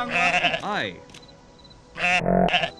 young man. Aye.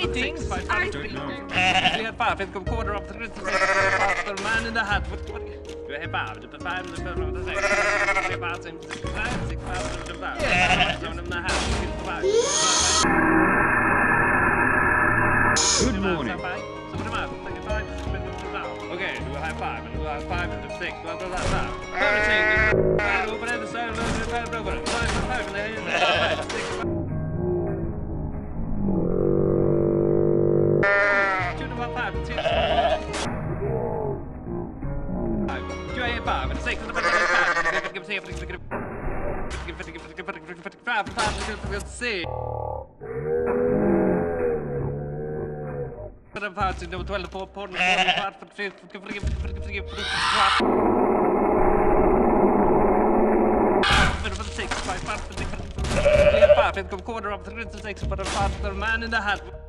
Things by We had five and quarter of the faster man in the hat. What what you have five the five the five of the six. We have six five six five the five. One of the hat. Good morning. So what am I? Take five. Okay, do a high five and do a high five and do six. Blah blah blah blah. Everything. Five over there. Five five over. Five five and then five six. Two to one five. Two to one five. Two eight five and six. Give me five. Five five six. Para fácil, deu toalha para pôr no quarto, porque porque porque porque porque porque Five and come quarter of the grid to six, but a faster man in the hat. Du är bara, du är fem, du är fem, du är sex, du är sex. Du ser bara, sen precis kvar, sex, bara, du är bara. Man har varit så här, Get five, five, five, five, with a five, put it five, five, five, so put it five, take it five, it's a bit of Okay, we'll have five, and we'll have five, and six, blah, blah, blah, blah. Everything, just over there, five, five, five, five, five, and then it's five, five, five, five, one, one, two, two, two, two, five, six, one, one, over there, the five, three, five, and six, and the five, five, five, six, five, six, five, four, four, four, five, five, five, five, five, six, five, five, six, we had five, and come quarter of the six, but a faster man in the hat. Five, the five, the five, the six, six, six, five, six, six, five, six, five, the five, the man of the hat, get the five, five, five, five, with a five, put the five, put them out, take a five, six, make them to down. Okay, do a high five, and do a high five, and a six, blah, blah,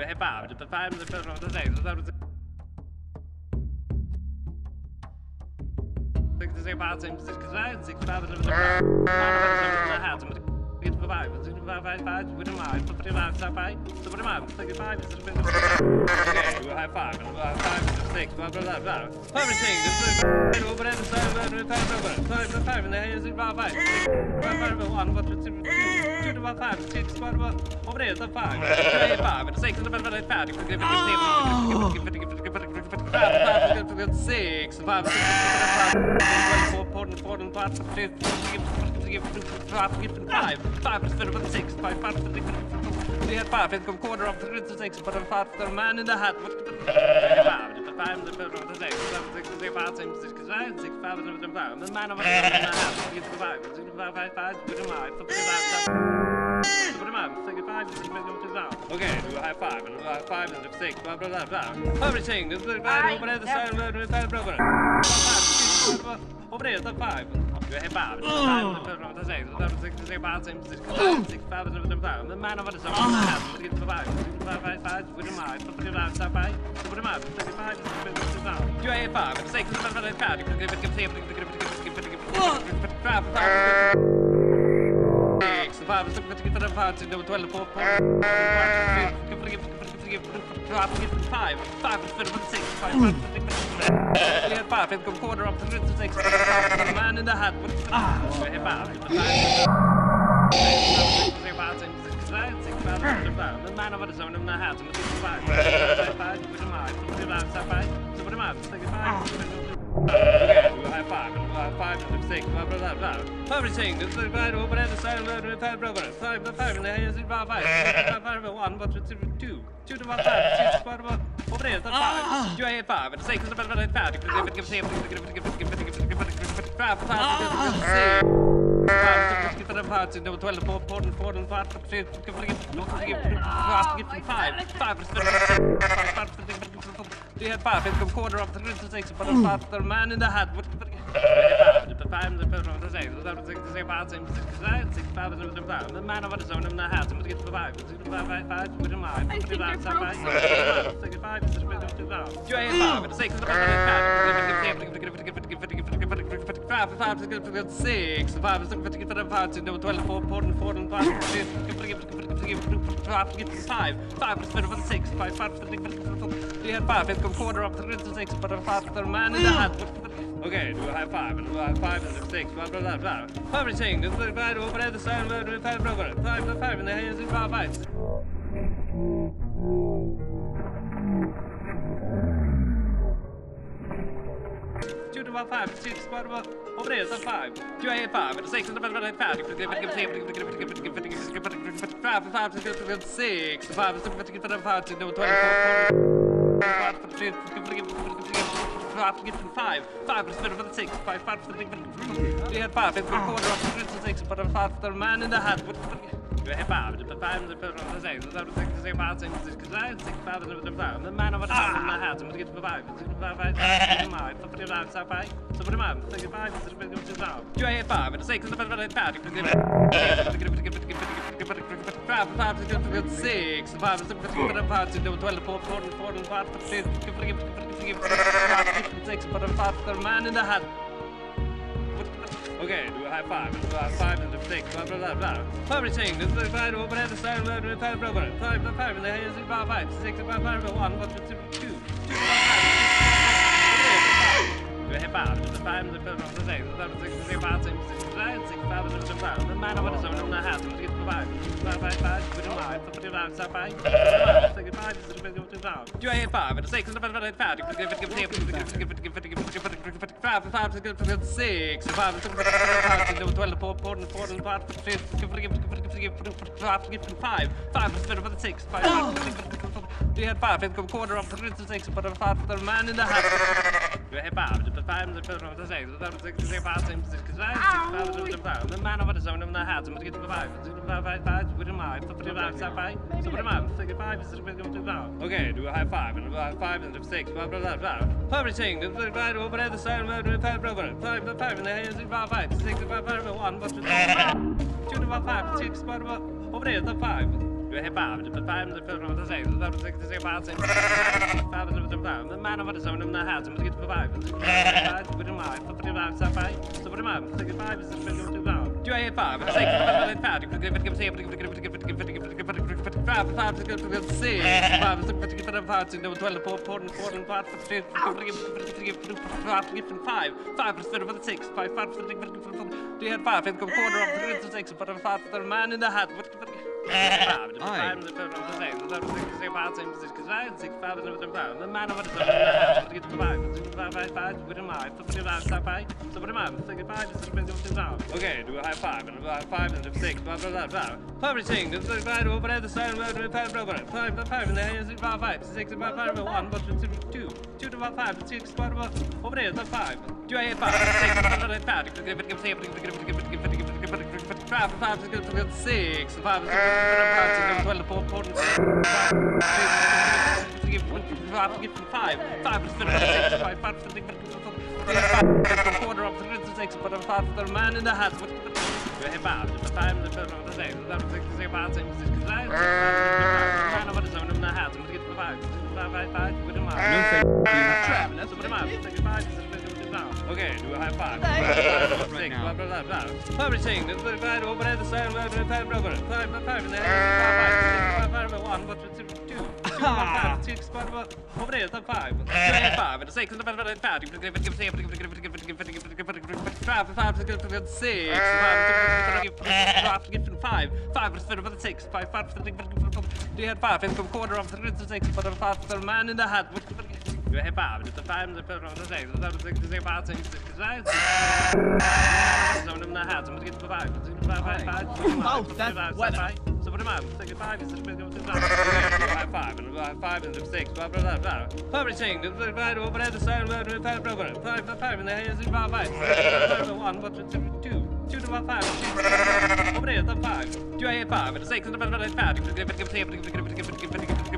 Yo heb aan, dat de vijf de persoon te zijn. Dat hebben ze. Ik zeg maar vai, você não vai, vai, vai, segura lá, encontrei lá, já vai, segura lá, segue vai, segura lá. Do a high five, do a high five, do six, blah, blah, blah, blah. Publishing, the over and time, time, time, time, time, time, the hands in my five. Five, five, one, what, two, two, two, one, five, six, one, one, over it, five, three, five, six, and about five, five, six, five, six, five, four, four, four, four, five, five, five, five, faster than six, by faster than we had five and come quarter of the six, but a the man in the hat. Okay, do a high five and a high five and a six, blah blah blah blah. Everything is over the side of the five. Over there, the five. You're about drop it five. Five instead of. Five instead of. We had five. Fem kom koder om till slutet. The man in the hat. Ah! Vi är bara... The man over the zone in the hat. Okay, we'll have five, and we'll have five, and six, blah, blah, blah, blah. Everything, this is right over there, the side of the five, blah, blah, five, the five, and the hands is five, five, five, five, one, but two, two, two to one, five, six, five, one, over there, the five, you are five, and six, and the five, and five, give it, give it, give it, give it, give it, give it, give it, give it, give it, give it, five, five, five, six. Five, six, seven, five, six, twelve, four, four, four, and five, six, give it, give it, give it, five, five, five, five, five, we had five, and come quarter of the six, but a faster man in the hat. What the five, the five, the six, the six, the five, six, six, six, five, the five, the man over the zone in the hat, and get the five, the five, five, five, with a five, I think they're five, five, six, five, six, five, you ain't five, the six, the five, five, five, six, six, five, five, six, twelve, four, four, four, and five, five, five, five, six, five, five, we had five, to your path in the corner of the man 5 gets 5, 5 percent of 5 percent We had 5, it quarter of to 6, but a 5 percent man in the hat. Okay, do I have 5, and do I have 5 and 6, blah blah blah blah. Everything, the 5 over the side, 5 over 5, the 5 in the hands, 5 bites. 5, 6, 4, 5, 5, 5, 5, 6, 5, 5, 6, 5, 5, 6, 5, man in the hat. The the. Okay, do a high five, do a high five, and the six, blah, blah, blah, blah. Everything, this is five, over at the side, blah, blah, blah, blah, blah, the du är fem, du är fem, du är sex, du är sex, du är fem, sex, du är sex, fem, du är fem, men man har varit som de här, som tycker på five, five, five, five, är five, så på det där, så five, sex, five, så du är fem, du är hippa, du är sex, du är fem, du är fem, du är fem, du är fem, du är fem, du är fem, five, five, six, five, six, five, six, five, six, twelve, four, four, four, five, six, five, five, five, seven, six, five, five, du är five, five, quarter of the six, but a five, the man in the hat. Du är five, du är five, du är five, du är sex, du är six, du är five, six, six, five, five, du är five, the man of the zone in the hat, so get to five, five, five, five, with a mind, for the five, five, so with a mind, six, five, six, five, okay, do a high five, and a five, and a six, blah, blah, blah, blah. Everything, the five, over the side, five, five, five, five, and the hands, five, five, six, five, five, one, but two, two, five, six, five, over there, the five. Five, så twelve, four, four, four, five, six, five, five, så på det six, five, five, så du är five, five, quarter of the six, but a five, the man in the the the the the the the the the the the the the the the the the but two, two, two, to five, five, six, five, over there, the five. Du är five, six, five, five, five, five, six, five, six, twelve, four, four, five, five, five, six, five, five, quarter of the six, but a five, the man in the hat. Du är hippa, du är fem, du är fyra, du är sex, du är sex, du är fem, sex, du är sex, man har varit som de här som tycker på five, five, five, five, with a man. Så på det här, six, five, Okay, do a high five. Five, six, blah, blah, blah, blah. Everything, the five, over at the side, five, five, five, five, five, and then five, five, five, one, but two, two, two, five, six, five, over there, the five, five, five, and six, and five, five, five, five, five, six, five, five, five, six, five, five, they had five, and quarter of six, but a the man in the hat. Du är hippa, du är fem, du fyra, du är sex, du är sex, du är fem, sex, du är sex. Som de här som tycker på five, five, five, five, så på de här, six, five, så det blir till five, five, and five, and six, blah, blah, blah, blah. Du är five, over there, the side, du är five, five, five, five, and the hands, five, five, five, one, but two, two. Two to one five. Over there, the five. Du är five, and six, and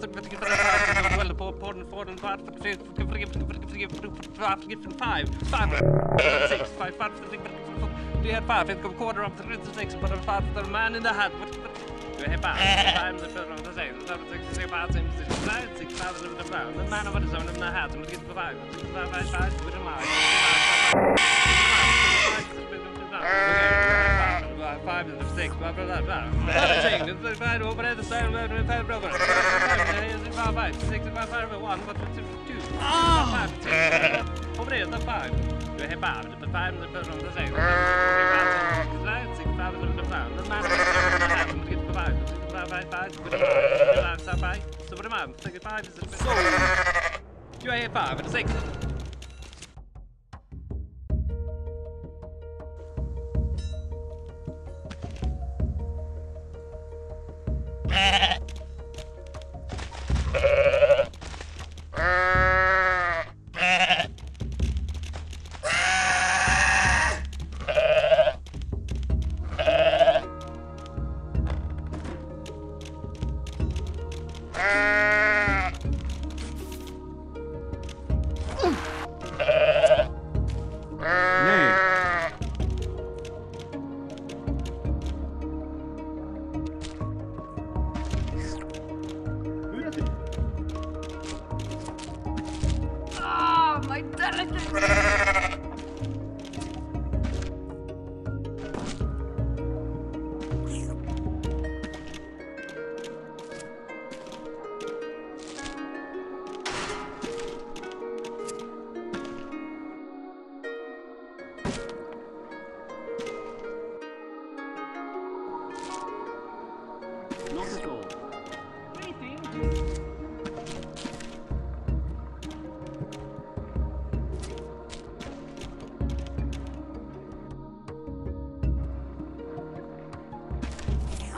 ett quarter of the six, but a five, the man in the hat. Du är five, du är five, du är sex, du är six, du är five, six, five, du är five. The man over the zone in the hat. Five, five, five, with a mile, so the five, five, so with a mile, six, five, is the Okay, do a high five, and a high five, and a six, blah, blah, blah, blah. Everything, the five, over there, five, five, five, five, and the hands, five, five, six, five, five, one, but two to one, five, six, five, over there, the five. Five, five, six, five, twelve, four, four, four, five, five, five, six, five, five, du är five, ett quarter of the six, but a five, the man in the hat. Du är hippa, fem, the fyra, the sex, the six, the five, six, five, six, five, the five, the man over the zone in the hat, som tycker på five, five, five, five, with a mile. Five, 35 and 36, blah blah blah blah. Everything, the 35 over there, the side, the 35 blah blah. 5, 5, 6, 5, 5, 1, 1, 2, 2, 5, 6, over there, the 5. Du är bara, the 5, the 5, the 6, 6, 5, the 5, the 5, the 5, 5, 5, 5, 5, 5, så var det man, 35, så. Du är bara, Ah.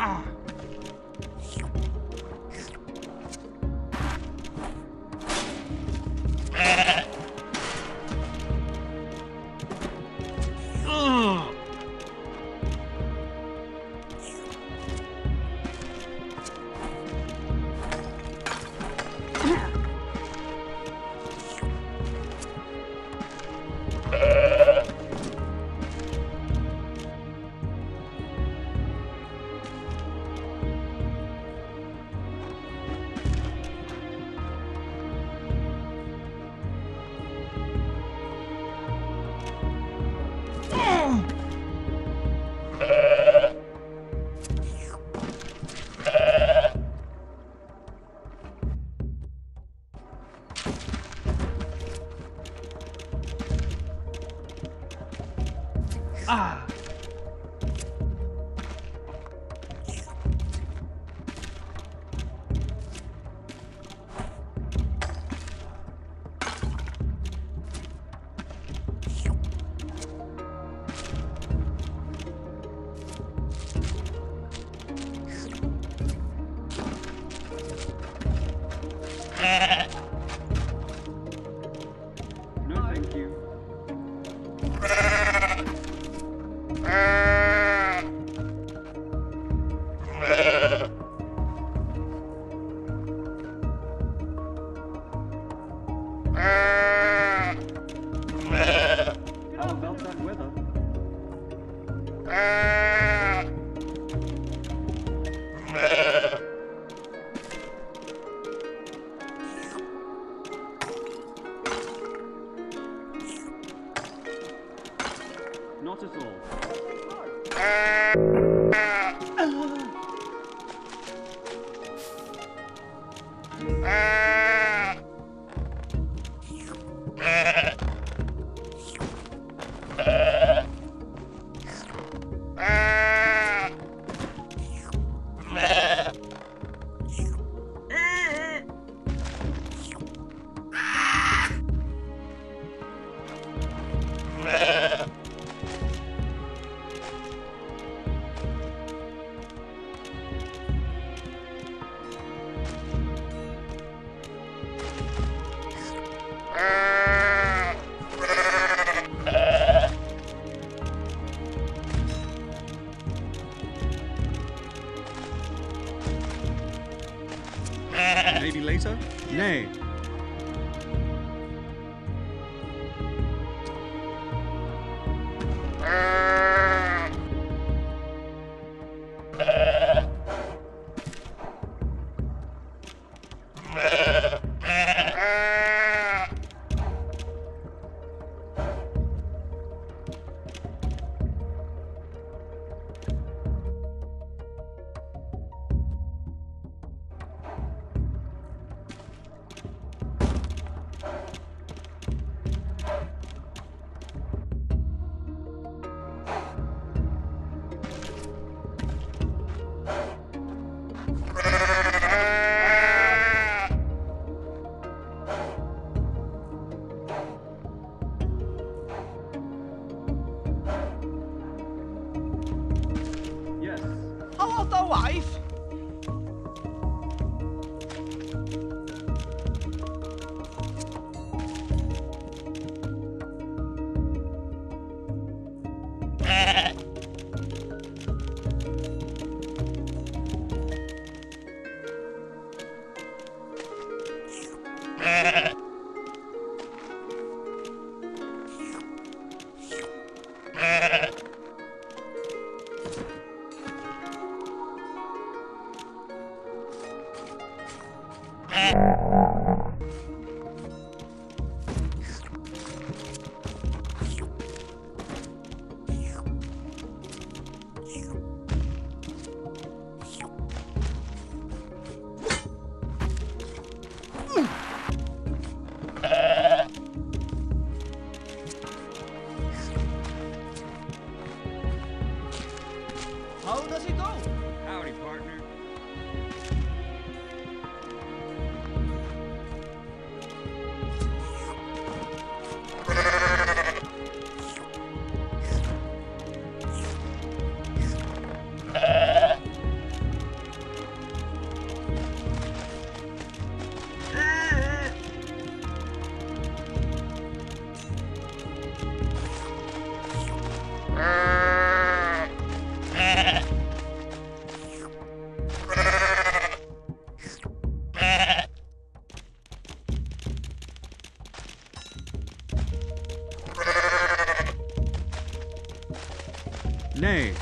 No, Yeah. Nay.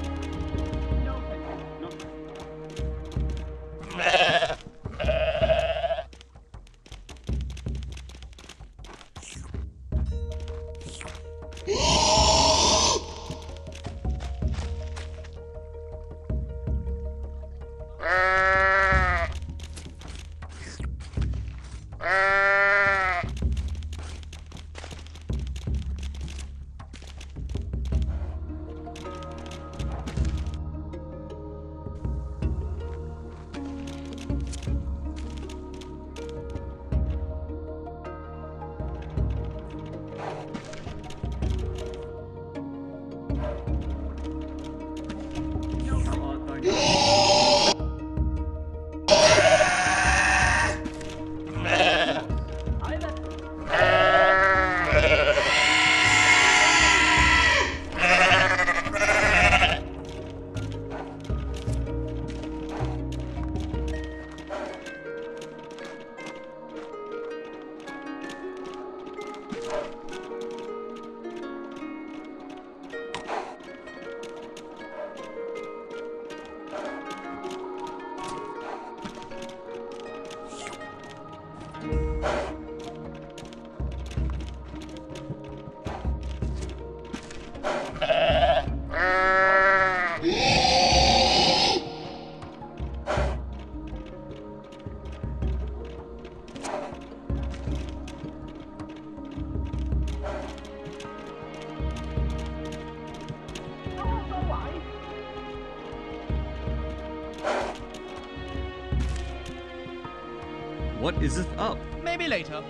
is up? Maybe later.